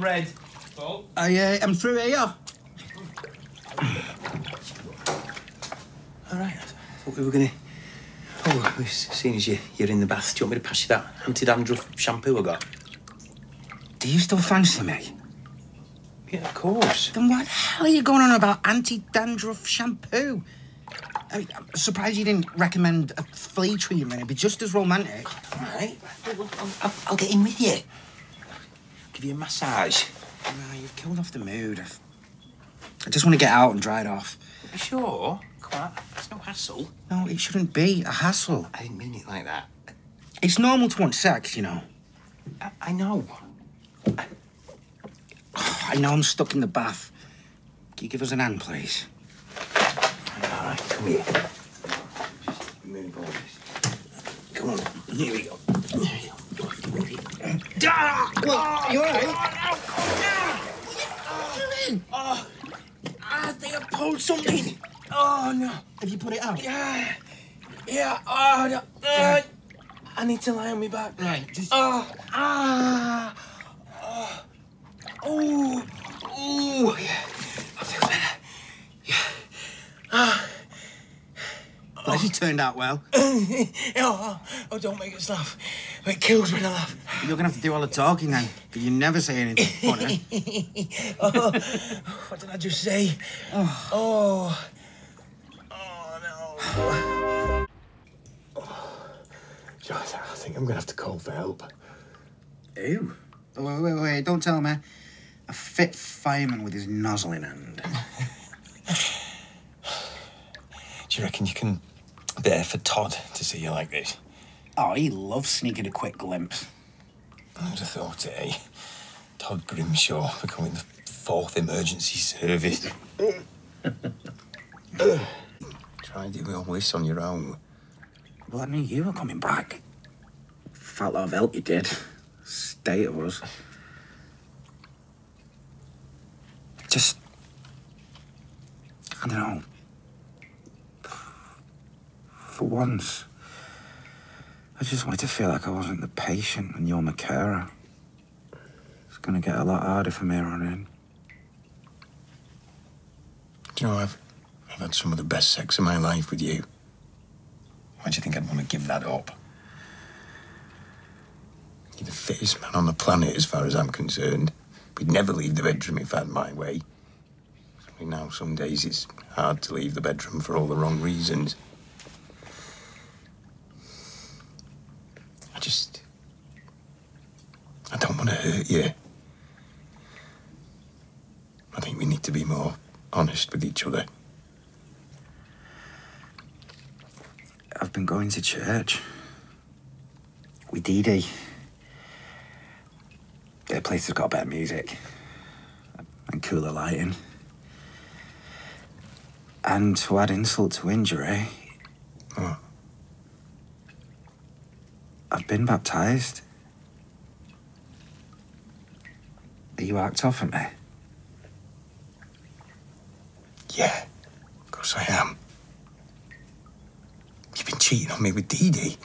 red. Oh. I, uh, I'm through here. All right. I thought we were gonna. Oh, well, seeing as you, you're in the bath, do you want me to pass you that anti-dandruff shampoo I got? Do you still fancy me? Yeah, of course. Then what the hell are you going on about anti-dandruff shampoo? I mean, I'm surprised you didn't recommend a flea treatment. It'd be just as romantic. All right. I'll, I'll, I'll get in with you. Give you a massage. No, you've killed off the mood. I just want to get out and dry it off. You sure? Come on. It's no hassle. No, it shouldn't be a hassle. I didn't mean it like that. It's normal to want sex, you know. I, I know. I know I'm stuck in the bath. Can you give us an hand, please? All right, come here. Just move all this. Come on. Here we go. Here we go. Ah! Well, you all right? Oh, I think I pulled something. Oh, no. Have you put it out? Yeah. Yeah. Oh, no. Uh, I need to lie on my back. Right, just... Oh. Ah. Oh. Oh. Oh. Yeah. I feel better. Yeah. Ah. Glad you turned out well. oh, oh, don't make us laugh. It kills when I laugh. You're gonna have to do all the talking then, because you never say anything funny. oh, what did I just say? Oh. Oh. Oh, no. Joyce, I think I'm gonna have to call for help. Ew. Oh, wait, wait, wait, don't tell me. A fit fireman with his nozzle in hand. Do you reckon you can bear for Todd to see you like this? Oh, he loves sneaking a quick glimpse. I would have thought it, eh? Todd Grimshaw becoming the fourth emergency service. Try and do all this on your own. Well, I knew you were coming back. Felt lot of help you did. State of us. Just. I don't know. For once, I just wanted to feel like I wasn't the patient and you're my carer. It's gonna get a lot harder from here on in. Do you know, I've, I've had some of the best sex of my life with you. Why do you think I'd want to give that up? You're the fittest man on the planet as far as I'm concerned. We'd never leave the bedroom if I had my way. Now some days it's hard to leave the bedroom for all the wrong reasons. I just. I don't want to hurt you. I think we need to be more honest with each other. I've been going to church with Dee Dee. Their place has got better music and cooler lighting. And to add insult to injury, What? I've been baptized. Are you act off at me? Yeah, of course I am. You've been cheating on me with Dee Dee.